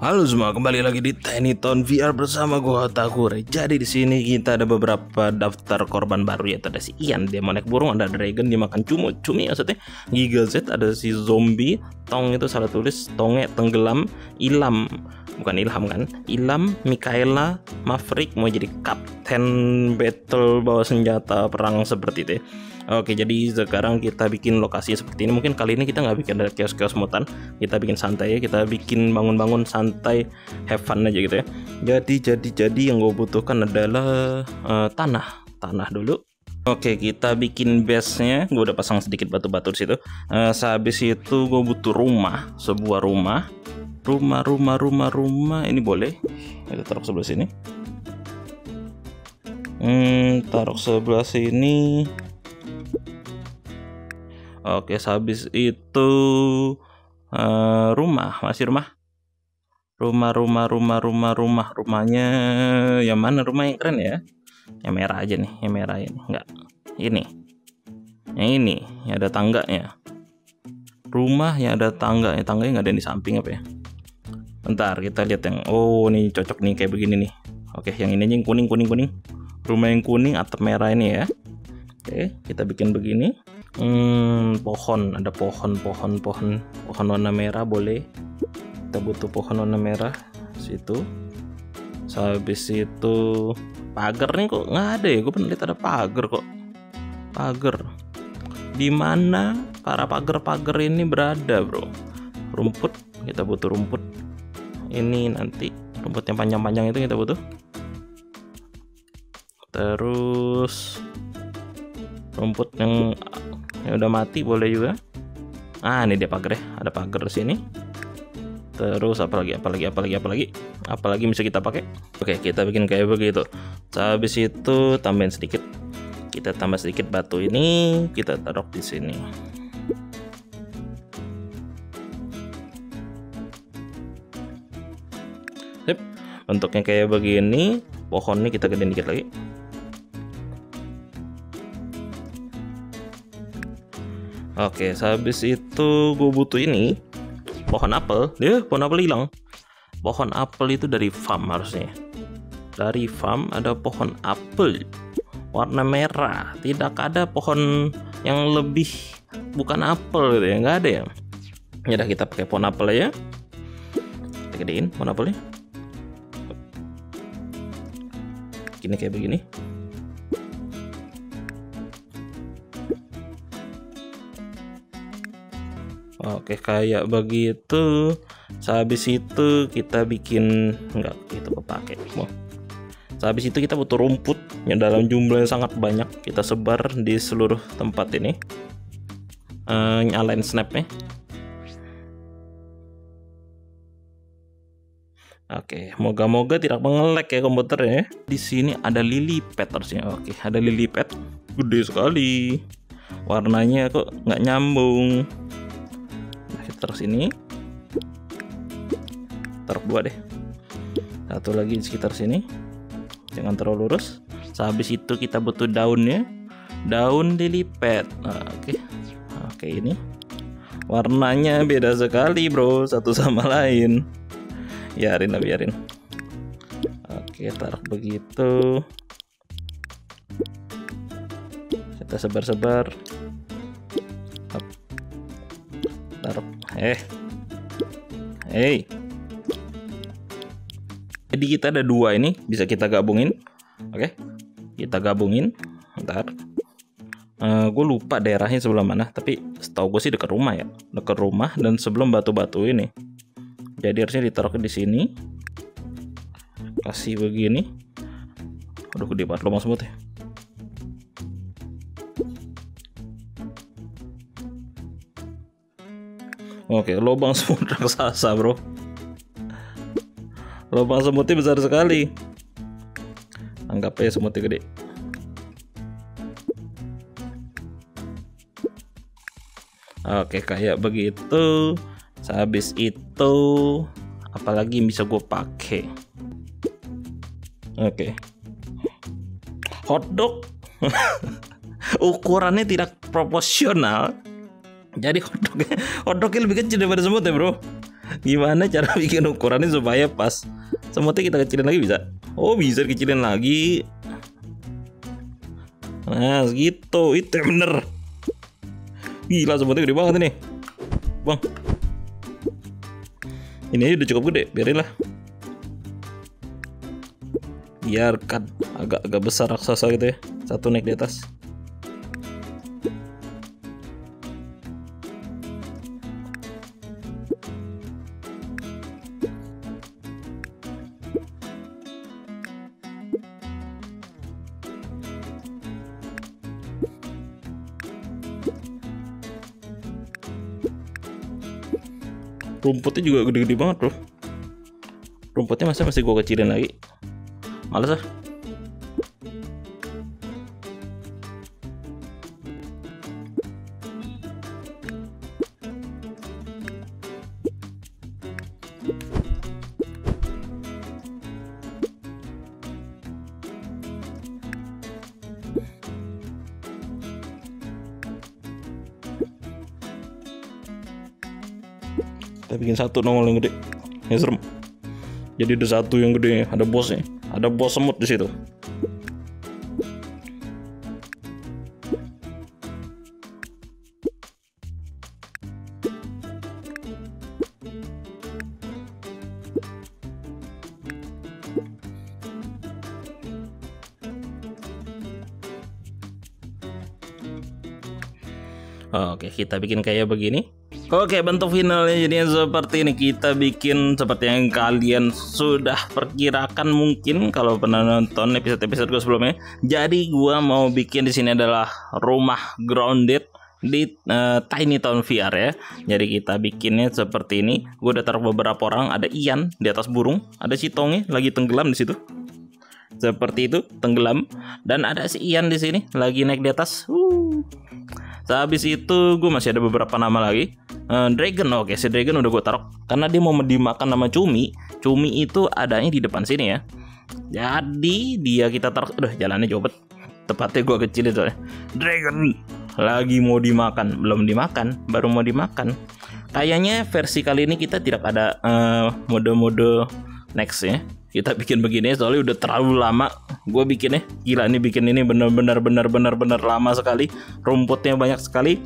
Halo semua, kembali lagi di Tiny Town VR bersama gua Takure. Jadi di sini kita ada beberapa daftar korban baru ya. Ada si Ian, dia naik burung, ada Dragon dia makan cumi, cumi maksudnya. Giga Z ada si zombie, Tong itu salah tulis, Tonge tenggelam, Ilam bukan Ilham kan? Ilam, Mikaela, Maverick mau jadi kapten battle bawa senjata perang seperti itu. Ya. Oke, jadi sekarang kita bikin lokasi seperti ini. Mungkin kali ini kita nggak bikin ada kios-kios mutan. Kita bikin santai ya. Kita bikin bangun-bangun santai, have fun aja gitu ya. Jadi, jadi, jadi yang gue butuhkan adalah uh, tanah. Tanah dulu. Oke, kita bikin base-nya. Gue udah pasang sedikit batu-batu di situ. Uh, sehabis itu gue butuh rumah, sebuah rumah. Rumah, rumah, rumah, rumah. Ini boleh. Kita taruh sebelah sini. Hmm, taruh sebelah sini. Oke, habis itu uh, rumah, masih rumah. Rumah, rumah, rumah, rumah, rumah, rumahnya yang mana rumah yang keren ya? Yang merah aja nih, yang merah ini. Enggak. Ini. Yang ini, yang ada tangganya. Rumah yang ada tangganya, tangganya nggak ada di samping apa ya? Bentar, kita lihat yang oh ini cocok nih kayak begini nih. Oke, yang ini yang kuning, kuning, kuning. Rumah yang kuning atap merah ini ya. Oke, kita bikin begini Hmm, pohon, ada pohon, pohon, pohon, pohon warna merah boleh. Kita butuh pohon warna merah situ. Habis itu pagar nih kok nggak ada ya? Gue pernah lihat ada pagar kok. Pagar. Di mana para pagar-pagar ini berada, bro? Rumput, kita butuh rumput. Ini nanti. Rumput yang panjang-panjang itu kita butuh. Terus rumput yang yang udah mati boleh juga. Ah ini dia pagar ya. Ada pagar di sini. Terus apalagi apalagi apalagi apalagi apalagi bisa kita pakai? Oke kita bikin kayak begitu. Habis itu tambahin sedikit. Kita tambah sedikit batu ini. Kita taruh di sini bentuknya kayak begini pohonnya kita gedein dikit lagi Oke, habis itu gue butuh ini pohon apel. Ya, pohon apel hilang. Pohon apel itu dari farm harusnya. Dari farm ada pohon apel warna merah. Tidak ada pohon yang lebih bukan apel gitu ya, nggak ada ya. Ya udah kita pakai pohon apel ya. Kita gedein pohon apelnya. Gini kayak begini. Oke kayak begitu. Sehabis itu kita bikin Enggak itu kepake mau Sehabis itu kita butuh rumput yang dalam jumlah yang sangat banyak. Kita sebar di seluruh tempat ini. Uh, Nyalain snapnya Oke, moga-moga tidak mengelek ya komputernya. Di sini ada lily pad harusnya. Oke, ada lily pad. Gede sekali. Warnanya kok nggak nyambung. Terus ini taruh dua deh. Satu lagi di sekitar sini. Jangan terlalu lurus. Sehabis itu kita butuh daunnya. Daun dilipat nah, oke. Oke ini. Warnanya beda sekali bro. Satu sama lain biarin lah biarin. Oke taruh begitu. Kita sebar-sebar. Taruh. Eh. Hey. Jadi kita ada dua ini bisa kita gabungin. Oke. Kita gabungin. Ntar uh, eh, gue lupa daerahnya sebelah mana tapi setahu gue sih dekat rumah ya. Dekat rumah dan sebelum batu-batu ini jadi harusnya ditaruh di sini kasih begini aduh gede banget lubang semut ya Oke, lubang semut raksasa, bro. Lubang semutnya besar sekali. Anggap aja semutnya gede. Oke, kayak begitu. Sehabis itu, apalagi yang bisa gue pakai? Oke. Hotdog ukurannya tidak proporsional Jadi hotdognya, hotdognya lebih kecil daripada semut ya bro. Gimana cara bikin ukurannya supaya pas? Semutnya kita kecilin lagi bisa? Oh bisa kecilin lagi. Nah segitu, itu bener. Gila semutnya gede banget ini. Bang. Ini aja udah cukup gede, biarin lah. Biarkan agak-agak besar raksasa gitu ya. Satu naik di atas. Rumputnya juga gede-gede banget bro. Rumputnya masa masih gue kecilin lagi? Males ah bikin satu nongol yang gede. Yang serem. Jadi ada satu yang gede ada bosnya ada bos semut di situ. Oke, kita bikin kayak begini. Oke, bentuk finalnya jadinya seperti ini. Kita bikin seperti yang kalian sudah perkirakan mungkin kalau pernah nonton episode-episode gue sebelumnya. Jadi gua mau bikin di sini adalah rumah grounded di uh, Tiny Town VR ya. Jadi kita bikinnya seperti ini. Gue udah taruh beberapa orang. Ada Ian di atas burung. Ada si Tongi lagi tenggelam di situ. Seperti itu tenggelam. Dan ada si Ian di sini lagi naik di atas. Uh. Sehabis itu gue masih ada beberapa nama lagi. Uh, Dragon, oke si Dragon udah gue taruh karena dia mau dimakan nama Cumi. Cumi itu adanya di depan sini ya. Jadi dia kita taruh, udah jalannya banget. Tepatnya gue kecil itu. Dragon lagi mau dimakan, belum dimakan, baru mau dimakan. Kayaknya versi kali ini kita tidak ada uh, mode-mode next ya kita bikin begini soalnya udah terlalu lama. Gue bikinnya gila nih bikin ini bener-bener bener-bener bener lama sekali. Rumputnya banyak sekali.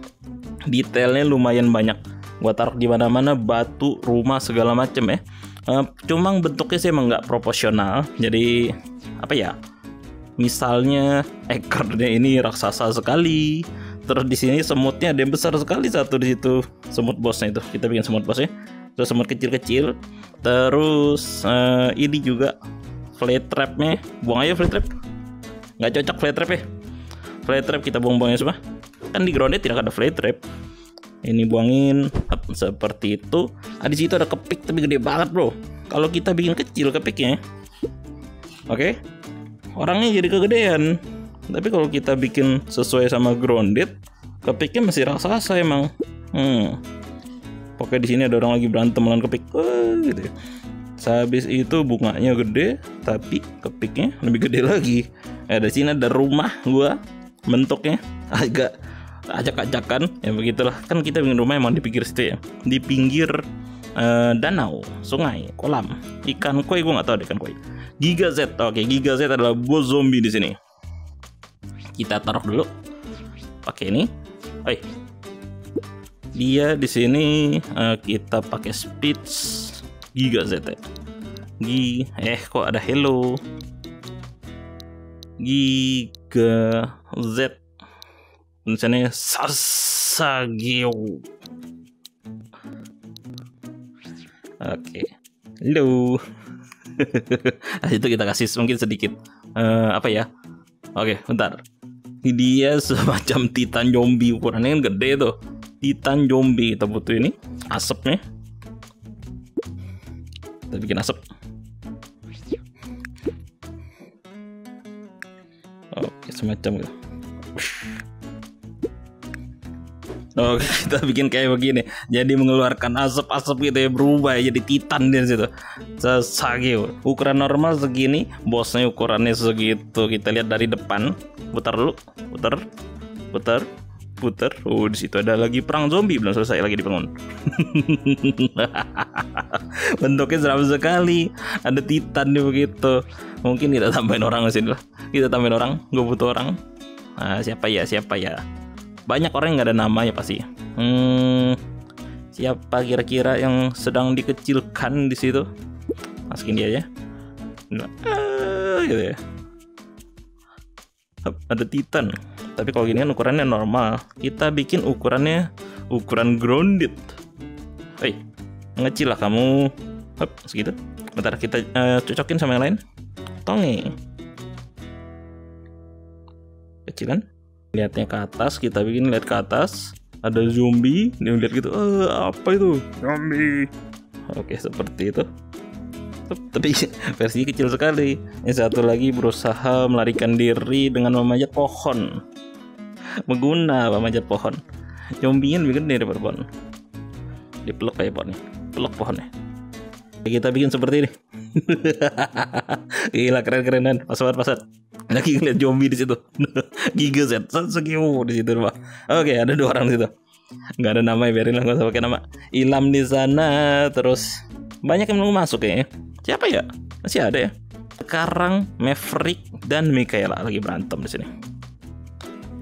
Detailnya lumayan banyak. Gue taruh di mana-mana batu rumah segala macem ya. Uh, cuma bentuknya sih emang nggak proporsional. Jadi apa ya? Misalnya ekornya ini raksasa sekali. Terus di sini semutnya ada yang besar sekali satu di situ. Semut bosnya itu. Kita bikin semut bosnya. Terus semut kecil-kecil terus uh, ini juga flat trapnya. Buang aja flat trap. Nggak cocok flat trap ya flat trap kita buang-buangnya semua. Kan di grounded tidak ada flat trap. Ini buangin. Seperti itu. Ah, di situ ada kepik tapi gede banget bro. Kalau kita bikin kecil kepiknya oke? Okay? orangnya jadi kegedean. Tapi kalau kita bikin sesuai sama grounded kepiknya masih raksasa emang. Hmm. Pokoknya di sini ada orang lagi berantem melawan kepik. Wah, gitu ya. Sehabis itu bunganya gede, tapi kepiknya lebih gede lagi. Eh, dari sini ada rumah gua bentuknya agak acak-acakan ya begitulah. Kan kita bikin rumah emang di pinggir situ ya. Di pinggir uh, danau sungai kolam. Ikan koi gua nggak tahu ikan koi. Giga Z oke Giga Z adalah bos zombie di sini. Kita taruh dulu. Pakai ini. Oi, dia di sini uh, kita pakai speed giga Z. Ya. Gi eh kok ada hello? Giga Z. Tulisannya Sasagio oke. Okay. hello. Nah, itu kita kasih mungkin sedikit uh, apa ya? Oke okay, bentar. Dia semacam titan zombie. Ukurannya kan gede tuh. Titan zombie kita butuh ini asapnya kita bikin asap oke semacam gitu Oke, kita bikin kayak begini. Jadi mengeluarkan asap-asap gitu ya berubah ya jadi titan di situ. Sesagi. Ukuran normal segini, bosnya ukurannya segitu. Kita lihat dari depan. Putar dulu, putar, putar, putar. Oh, di situ ada lagi perang zombie belum selesai lagi dibangun. Bentuknya seram sekali. Ada titan nih begitu. Mungkin kita tambahin orang di sini lah. Kita tambahin orang. Gue butuh orang. Nah, siapa ya? Siapa ya? Banyak orang yang nggak ada nama ya pasti. Hmm, siapa kira-kira yang sedang dikecilkan di situ? Masukin dia ya. Nah, uh, gitu ya. Ada titan. Tapi kalau gini kan ukurannya normal. Kita bikin ukurannya ukuran grounded. Hei, ngecil lah kamu. Hup, segitu. Bentar kita uh, cocokin sama yang lain. Tongi. Kecil kan? Lihatnya ke atas, kita bikin lihat ke atas. Ada zombie, dia lihat gitu. Eh, apa itu? Zombie. Oke, seperti itu tapi versi kecil sekali. Yang satu lagi berusaha melarikan diri dengan memanjat pohon. Mengguna memanjat pohon. Zombie-nya lebih gede daripada pohon. Dipeluk kayak nih. Peluk pohonnya. Kita bikin seperti ini. Gila keren-kerenan. Pasar pasar. Lagi ngeliat zombie di situ. Giga set. Segiu di situ pak. Oke, ada dua orang di situ. Gak ada nama ya biarin lah gak usah pakai nama. Ilam di sana terus banyak yang mau masuk kayaknya. Siapa ya? Masih ada ya. Sekarang Maverick dan Michaela lagi berantem di sini.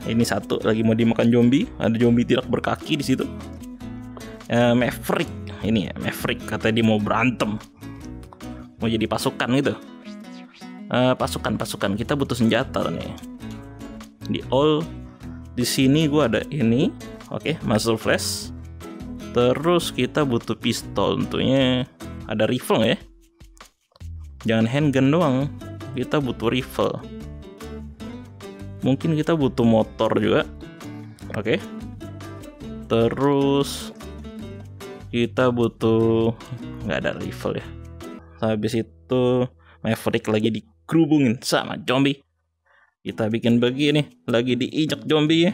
Ini satu lagi mau dimakan zombie, ada zombie tidak berkaki di situ. Uh, Maverick ini ya, Maverick katanya dia mau berantem. Mau jadi pasukan gitu. Uh, pasukan pasukan kita butuh senjata nih. Di all di sini gua ada ini, oke, okay, muzzle flash. Terus kita butuh pistol tentunya ada rifle ya jangan handgun doang kita butuh rifle mungkin kita butuh motor juga oke okay. terus kita butuh nggak ada rifle ya habis itu Maverick lagi dikerubungin sama zombie kita bikin begini lagi diinjak zombie ya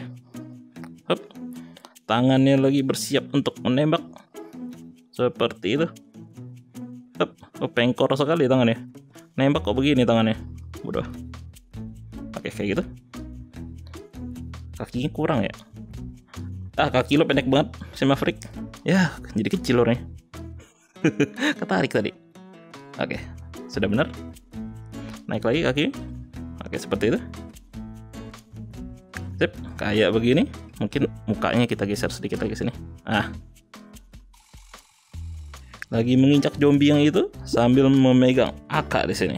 Hup. tangannya lagi bersiap untuk menembak seperti itu Oh, pengkor sekali tangannya. Nembak kok begini tangannya. Bodoh. Oke, kayak gitu. Kakinya kurang ya. Ah, kaki lo pendek banget, si Maverick. Ya, jadi kecil orangnya. Ketarik tadi. Oke, sudah benar. Naik lagi kaki. Oke, seperti itu. Sip, kayak begini. Mungkin mukanya kita geser sedikit lagi sini. Ah, lagi menginjak zombie yang itu sambil memegang AK di sini.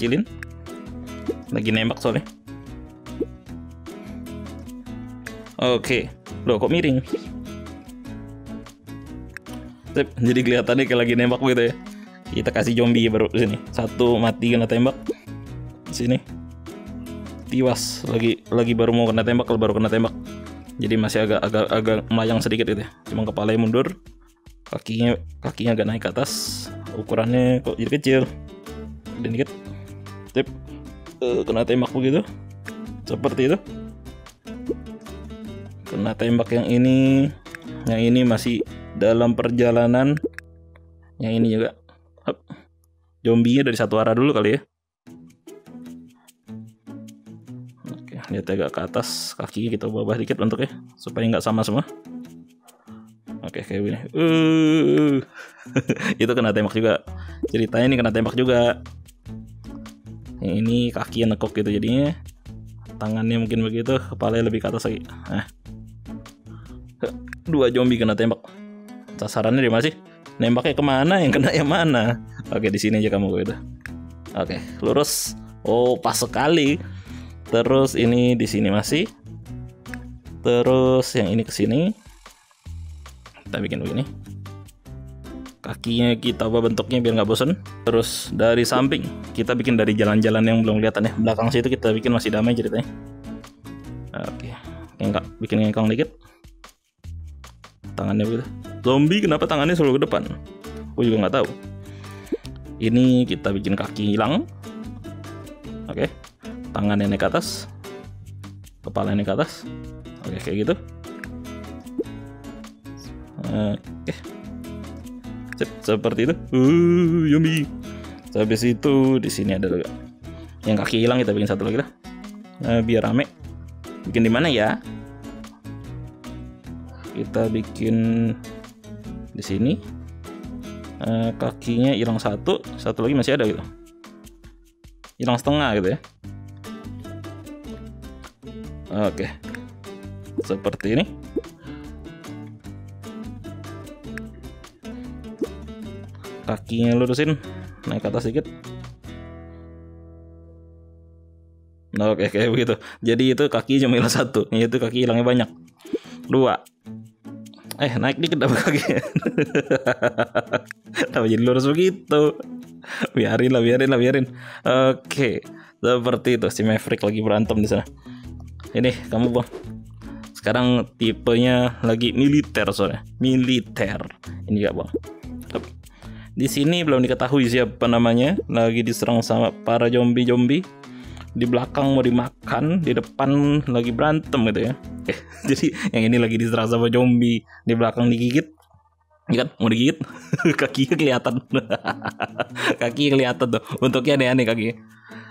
Cilin. Lagi nembak soalnya. Oke. Loh kok miring? Jadi kelihatannya kayak lagi nembak gitu ya. Kita kasih zombie baru sini. Satu mati kena tembak. Sini. Tiwas lagi lagi baru mau kena tembak baru kena tembak. Jadi masih agak agak agak melayang sedikit gitu ya. Cuma kepalanya mundur, kakinya kakinya agak naik ke atas ukurannya kok jadi kecil dan dikit tip uh, kena tembak begitu seperti itu kena tembak yang ini yang ini masih dalam perjalanan yang ini juga Hup. zombinya dari satu arah dulu kali ya oke lihat agak ke atas kaki kita ubah dikit bentuknya supaya nggak sama semua Oke kayak gini. Uh, itu kena tembak juga. Ceritanya ini kena tembak juga. Yang ini kaki yang nekuk gitu jadinya. Tangannya mungkin begitu, kepalanya lebih ke atas lagi. Nah. Dua zombie kena tembak. Sasarannya di mana sih? Nembaknya ke mana? Yang kena yang mana? Oke di sini aja kamu gue udah. Oke lurus. Oh pas sekali. Terus ini di sini masih. Terus yang ini ke sini kita bikin begini kakinya kita ubah bentuknya biar nggak bosen terus dari samping kita bikin dari jalan-jalan yang belum kelihatan ya belakang situ kita bikin masih damai ceritanya oke enggak bikin ngengkang dikit tangannya begitu zombie kenapa tangannya selalu ke depan aku juga nggak tahu ini kita bikin kaki hilang oke tangannya naik ke atas kepala naik ke atas oke kayak gitu Oke. Sip, seperti itu. Uh, yummy. Habis itu di sini ada juga. Yang kaki hilang kita bikin satu lagi lah. Nah, biar rame. bikin di mana ya kita bikin di sini. Uh, kakinya hilang satu satu lagi masih ada gitu. Hilang setengah gitu ya. Oke. Seperti ini. Kakinya lurusin naik ke atas sedikit oke kayak begitu. Jadi itu kaki cuma hilang satu yaitu kaki hilangnya banyak dua. Eh naik dikit dapat kaki Kenapa jadi lurus begitu? Biarin lah biarin lah biarin. Oke seperti itu. Si Maverick lagi berantem di sana. Ini kamu bang. Sekarang tipenya lagi militer soalnya. Militer. Ini gak bang? Di sini belum diketahui siapa namanya, lagi diserang sama para zombie-zombie. Di belakang mau dimakan, di depan lagi berantem gitu ya. Eh, jadi yang ini lagi diserang sama zombie, di belakang digigit. Ya kan, mau digigit, kakinya kelihatan. kaki kelihatan tuh, bentuknya aneh-aneh kaki.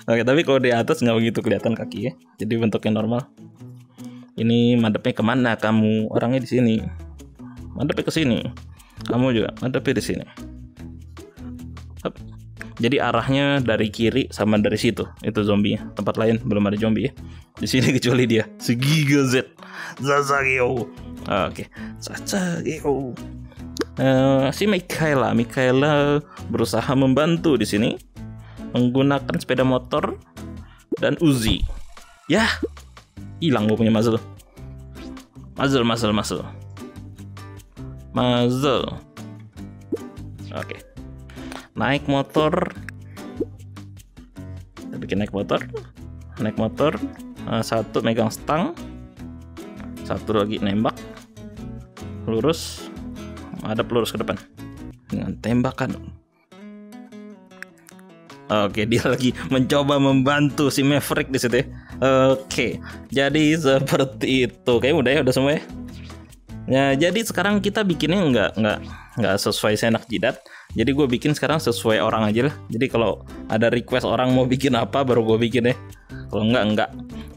Oke, tapi kalau di atas nggak begitu kelihatan kaki ya. Jadi bentuknya normal. Ini madepnya ke mana kamu? Orangnya di sini. Madepnya ke sini. Kamu juga madepnya di sini. Jadi arahnya dari kiri sama dari situ. Itu zombie. Tempat lain belum ada zombie ya. Di sini kecuali dia. Segiga Z. Zazageo. Oke. Zazageo. Uh, si Michaela, Michaela berusaha membantu di sini menggunakan sepeda motor dan Uzi. Ya, hilang gue punya muzzle. Muzzle, muzzle, muzzle. Muzzle. Oke. Okay naik motor kita bikin naik motor naik motor uh, satu megang stang satu lagi nembak lurus ada lurus ke depan dengan tembakan Oke, dia lagi mencoba membantu si Maverick di situ ya. Oke, jadi seperti itu. Kayaknya udah ya, udah semua ya. Ya, jadi sekarang kita bikinnya nggak nggak nggak sesuai senak jidat jadi gue bikin sekarang sesuai orang aja lah. Jadi kalau ada request orang mau bikin apa baru gue bikin deh. Kalau enggak enggak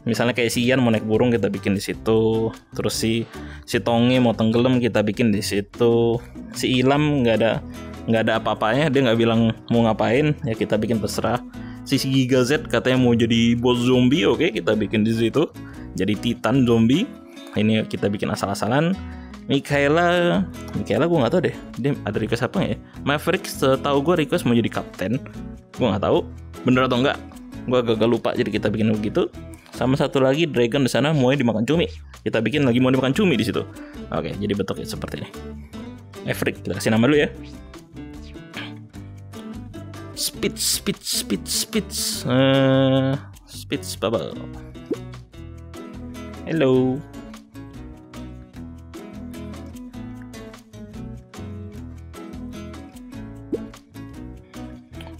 misalnya kayak si Ian mau naik burung kita bikin di situ. Terus si si Tongi mau tenggelam kita bikin di situ. Si Ilham nggak ada nggak ada apa-apanya dia nggak bilang mau ngapain ya kita bikin terserah. Si Giga Z katanya mau jadi bos zombie oke kita bikin di situ. Jadi titan zombie ini kita bikin asal-asalan Michaela Michaela gue gak tau deh. Dia ada request apa ya? Maverick setahu gue request mau jadi kapten. Gue gak tahu bener atau enggak gue agak lupa jadi kita bikin begitu. Sama satu lagi dragon di sana mau dimakan cumi. Kita bikin lagi mau dimakan cumi di situ. Oke jadi bentuknya seperti ini. Maverick kita kasih nama dulu ya. Speed speed speed speed uh, speed bubble. Hello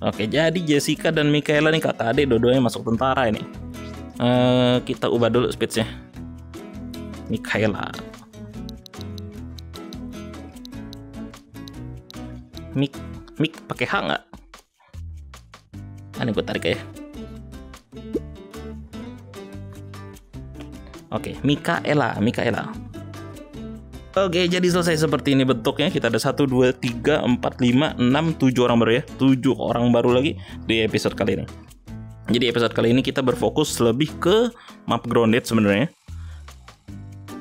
Oke, jadi Jessica dan Michaela nih kakak adik dua-duanya masuk tentara ini. Uh, kita ubah dulu speednya. Michaela. Mik, Mik pakai H nggak? Ini gue tarik ya. Oke, Mikaela, Mikaela. Oke, jadi selesai seperti ini bentuknya. Kita ada 1, 2, 3, 4, 5, 6, 7 orang baru ya. 7 orang baru lagi di episode kali ini. Jadi episode kali ini kita berfokus lebih ke map grounded sebenarnya.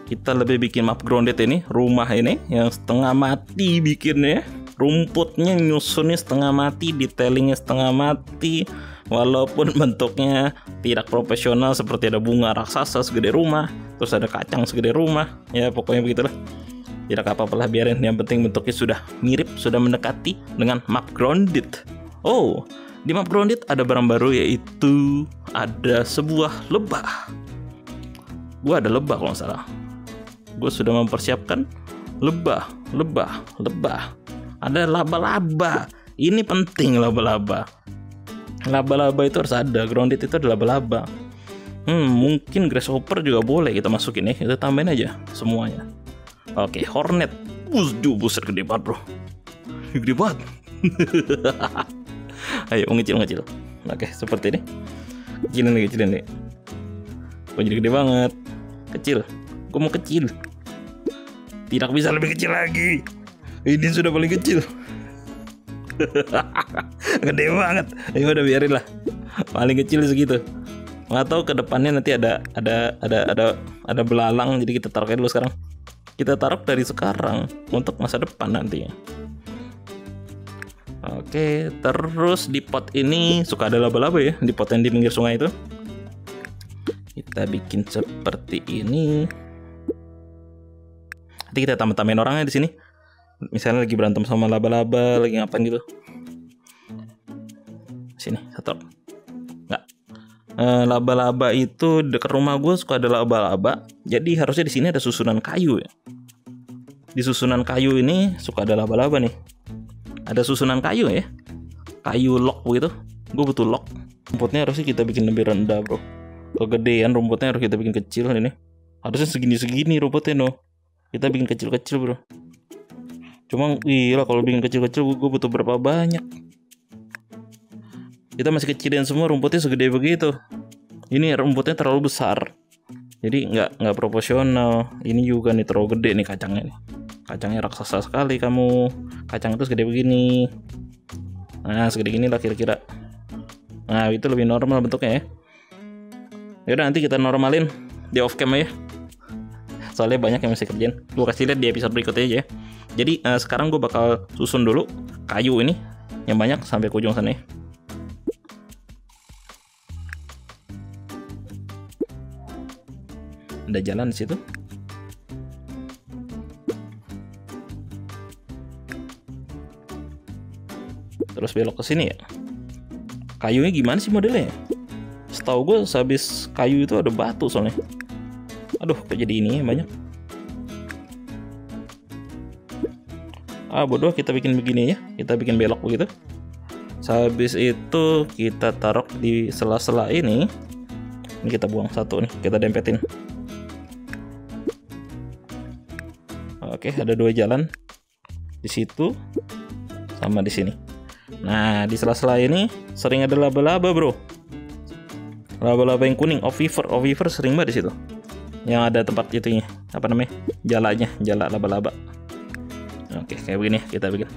Kita lebih bikin map grounded ini, rumah ini yang setengah mati bikinnya. Rumputnya nyusunnya setengah mati, detailingnya setengah mati. Walaupun bentuknya tidak profesional seperti ada bunga raksasa segede rumah, terus ada kacang segede rumah, ya pokoknya begitulah. Tidak apa-apa lah biarin. Yang penting bentuknya sudah mirip sudah mendekati dengan map grounded oh di map grounded ada barang baru yaitu ada sebuah lebah. Gua ada lebah kalau nggak salah. Gue sudah mempersiapkan lebah lebah lebah. Ada laba-laba. Ini penting laba-laba laba-laba itu harus ada grounded itu ada laba-laba hmm mungkin grasshopper juga boleh kita masukin ya kita tambahin aja semuanya Oke, Hornet. Waduh, buset gede banget, bro. Gede banget. Ayo, ngecil-ngecil. Oke, seperti ini. Kecilin nih, kecilin nih. Oh, jadi gede banget. kecil gue mau kecil tidak bisa lebih kecil lagi ini sudah paling kecil gede banget ya udah biarin lah paling kecil segitu nggak tahu ke depannya nanti ada ada ada ada ada belalang jadi kita taruh dulu sekarang kita taruh dari sekarang untuk masa depan nantinya Oke, terus di pot ini suka ada laba-laba ya di pot yang di pinggir sungai itu. Kita bikin seperti ini. Nanti kita tambah-tambahin orangnya di sini. Misalnya lagi berantem sama laba-laba, lagi ngapain gitu. Sini, satu. Enggak. Eh, laba-laba itu dekat rumah gue suka ada laba-laba. Jadi harusnya di sini ada susunan kayu ya. Di susunan kayu ini suka ada laba-laba nih ada susunan kayu ya kayu lock gitu gue butuh lock rumputnya harusnya kita bikin lebih rendah bro kegedean rumputnya harus kita bikin kecil ini harusnya segini-segini rumputnya no kita bikin kecil-kecil bro cuma gila kalau bikin kecil-kecil gue butuh berapa banyak. Kita masih kecilin semua rumputnya segede begitu. Ini rumputnya terlalu besar. Jadi nggak nggak proporsional. Ini juga nih terlalu gede nih kacangnya nih. Kacangnya raksasa sekali kamu. Kacang itu segede begini. Nah segede gini lah kira-kira. Nah itu lebih normal bentuknya ya. Yaudah nanti kita normalin di off cam ya soalnya banyak yang masih kerjain. Gue kasih lihat di episode berikutnya aja ya. Jadi uh, sekarang gue bakal susun dulu kayu ini yang banyak sampai ke ujung sana ya. Ada jalan di situ. Terus belok ke sini ya. Kayunya gimana sih modelnya? Setahu gue sehabis kayu itu ada batu soalnya aduh kok jadi ini banyak ah bodoh kita bikin begini ya. Kita bikin belok begitu. Sehabis itu kita taruh di sela-sela ini. Ini kita buang satu nih kita dempetin. Oke ada dua jalan. Di situ sama di sini. Nah, di sela-sela ini sering ada laba-laba, Bro. Laba-laba yang kuning, oviver, oviver sering banget di situ. Yang ada tempat itunya, apa namanya? Jalanya, jala laba-laba. Oke, kayak begini kita bikin.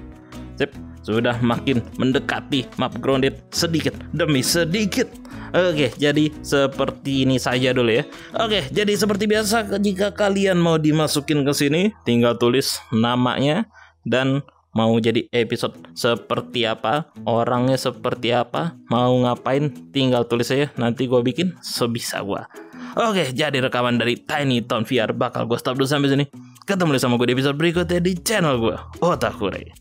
Sip, sudah makin mendekati map grounded sedikit demi sedikit. Oke, jadi seperti ini saja dulu ya. Oke, jadi seperti biasa jika kalian mau dimasukin ke sini, tinggal tulis namanya dan mau jadi episode seperti apa, orangnya seperti apa, mau ngapain, tinggal tulis aja. Nanti gue bikin sebisa gue. Oke, jadi rekaman dari Tiny Town VR bakal gue stop dulu sampai sini. Ketemu lagi sama gue di episode berikutnya di channel gue, Otakure.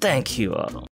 Thank you all.